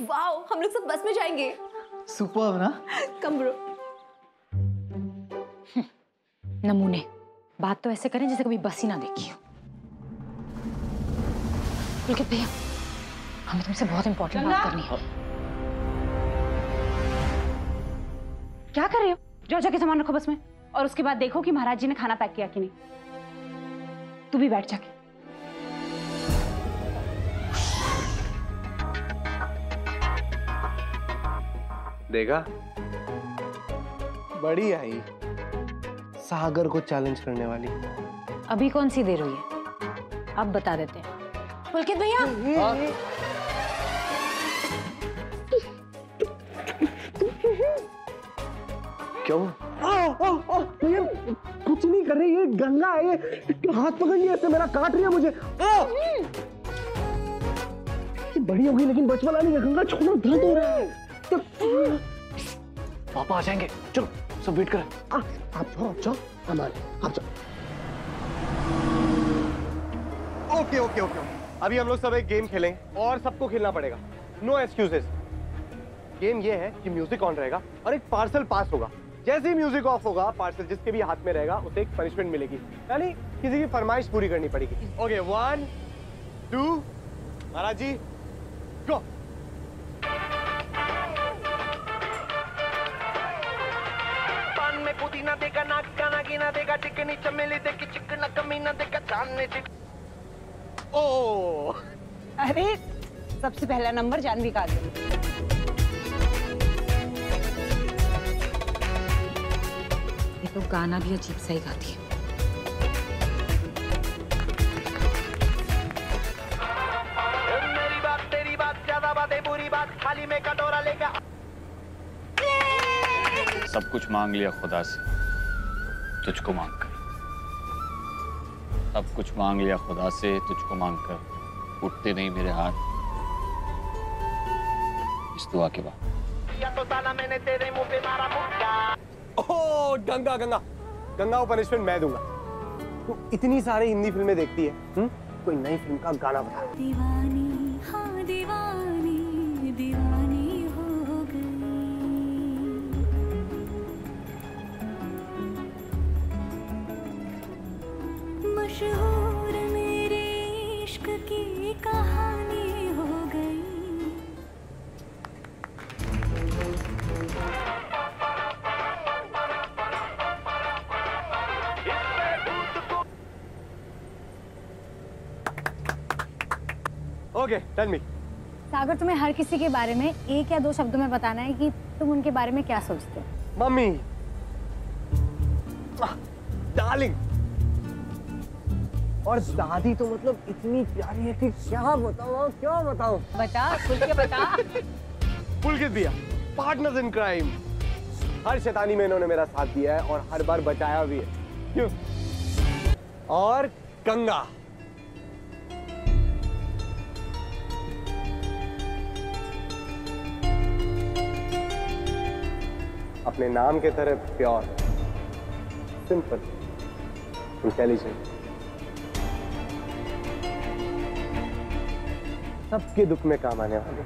Wow हम लोग सब बस में जाएँगे। सुपर ना। Come bro. नमूने बात तो ऐसे करें जैसे कभी बस ही ना देखी हो। पुलकित भैया हमें तुमसे बहुत इंपॉर्टेंट बात करनी है। क्या कर रहे हो? जाओ जाके सामान रखो बस में और उसके बाद देखो कि महाराज जी ने खाना पैक किया कि नहीं। तू भी बैठ जाके। देखा बड़ी आई सागर को चैलेंज करने वाली। अभी कौन सी देर हुई है? अब बता देते हैं। पुलकित भैया! क्यों? आ, आ, आ, ये कुछ नहीं कर रही ये गंगा है ये हाथ पकड़ लिया मेरा काट रही है मुझे। आ! ये बड़ी हो गई लेकिन बचपन नहीं गंगा छोड़ो दर्द हो रहा है। पापा आ जाएँगे। चलो सब वेट करें। आ, आप जाओ आप जाओ अमान आप जाओ। ओके ओके ओके अभी हम लोग सब एक गेम खेलें और सबको खेलना पड़ेगा। नो एक्सक्यूजेस गेम ये है कि म्यूज़िक ऑन रहेगा और एक पार्सल पास होगा। जैसे ही म्यूज़िक ऑफ़ होगा पार्सल जिसके भी हाथ में रहेगा उसे एक पनिशमेंट मिलेगी। यानी किसी की फरमाइश पूरी करनी पड़ेगी। ओके वन टू महाराज जी गो पुदीना देगा नाक का नागिना देगा चिकनी चमेली देगी चिकना कमीना देगा जानने चिक ओ! अरे, सबसे पहला नंबर जानवी का ये तो गाना भी अजीब सा ही गाती है। सब कुछ मांग लिया खुदा से। तुझको मांग कर। सब कुछ मांग लिया खुदा से तुझको मांग कर। उठते नहीं मेरे हाथ। इस दुआ के बाद। या तो साला मैंने तेरे मुँह पे मारा मुक्का। ओ गंगा गंगा। गंगा को पनिशमेंट मैं दूँगा। तू इतनी सारी हिंदी फ़िल्में देखती है हुँ? कोई नई फ़िल्म का गाना बता। दीवानी हाँ दीवानी दीवानी। मशहूर मेरे इश्क की कहानी हो गई। ओके टेल मी सागर तुम्हें हर किसी के बारे में एक या दो शब्दों में बताना है कि तुम उनके बारे में क्या सोचते हो? मम्मी। डार्लिंग और दादी तो मतलब इतनी प्यारी है कि क्या बताओ क्या बताओ बता खुल के बता। पुलकित भैया पार्टनर्स इन क्राइम हर शैतानी में इन्होंने मेरा साथ दिया है और हर बार बचाया भी है। क्यों? और गंगा। अपने नाम के तरह प्योर सिंपल इंटेलिजेंट सबके दुख में काम आने वाली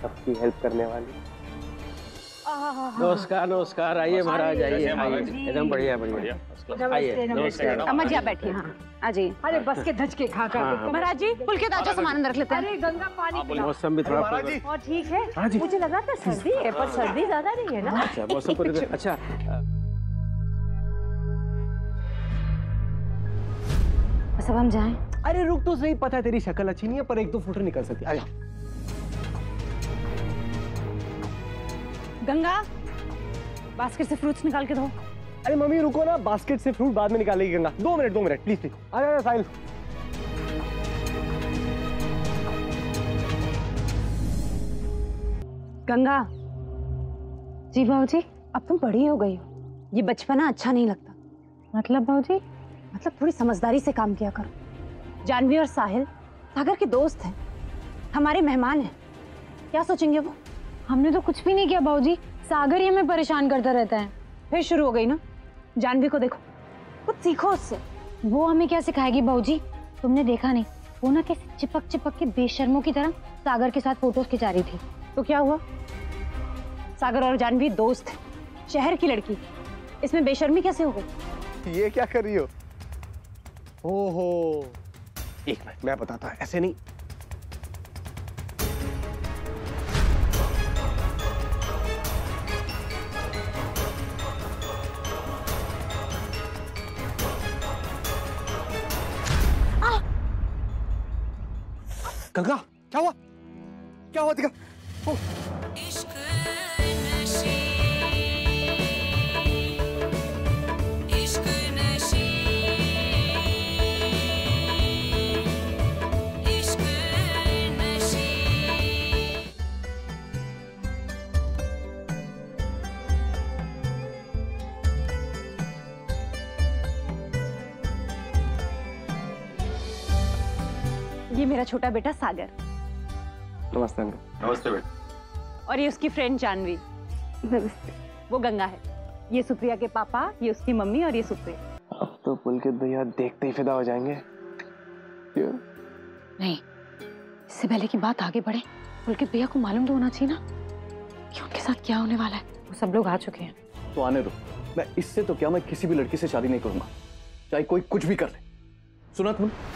सबकी हेल्प करने वाली नमस्कार नमस्कार। आइए महाराज आइए एकदम बढ़िया बढ़िया। आइए। नमस्कार अम्मा जी आप बैठिए हाँ। आ अरे बस के धचके खा खा। हाँ, के हाँ। महाराज जी पुलकित आजा सामान अंदर रख लेते हैं। अरे गंगा पानी मौसम भी थोड़ा और ठीक है। हाँ। मुझे लगा था सर्दी है पर सर्दी ज़्यादा नहीं है ना। अच्छा मौसम पूरी अच्छा बस अब हम जाएँ। अरे रुक तो सही पता है तेरी शक्ल अच्छी नहीं है पर एक दो फ़ोटो निकल सकती है। गंगा बास्केट से फ्रूट्स निकाल के दो। अरे मम्मी रुको ना बास्केट से फ्रूट बाद में निकालेगी गंगा। दो मिनट दो मिनट प्लीज़ प्लीज़ आ जा साहिल। गंगा जी बाबूजी अब तुम बड़ी हो गई हो। ये बचपना अच्छा नहीं लगता। मतलब बाबूजी? मतलब थोड़ी समझदारी से काम किया करो। जानवी और साहिल सागर के दोस्त हैं। हमारे मेहमान हैं। क्या सोचेंगे वो? हमने तो कुछ भी नहीं किया बाबूजी। सागर ही हमें परेशान करता रहता है। फिर शुरू हो गई ना? जानवी को देखो। कुछ सीखो उससे। वो हमें क्या सिखाएगी बाबूजी? तुमने देखा नहीं। वो ना कैसे चिपक चिपक के बेशर्मों की तरह सागर के साथ फ़ोटोज़ खिंचा रही थी। तो क्या हुआ? सागर और जानवी दोस्त शहर की लड़की। इसमें बेशर्मी कैसे हो गई? ये क्या कर रही हो? ओहो। एक मिनट मैं बताता ऐसे नहीं। गंगा क्या हुआ? क्या हुआ दिखा? ये मेरा छोटा बेटा सागर। नमस्ते अंकल। नमस्ते बेटा। और ये उसकी फ्रेंड जानवी। नमस्ते। वो गंगा है। ये सुप्रिया के पापा ये उसकी मम्मी और ये सुप्रिया। अब तो पुलकित भैया देखते ही फिदा हो जाएँगे। क्यों? नहीं इससे पहले की बात आगे बढ़े पुलकित भैया को मालूम तो होना चाहिए ना कि उनके साथ क्या होने वाला है। वो सब लोग आ चुके हैं। तो आने दो। मैं इससे तो क्या मैं किसी भी लड़की से शादी नहीं करूँगा। चाहे कोई कुछ भी कर ले। सुना तुमने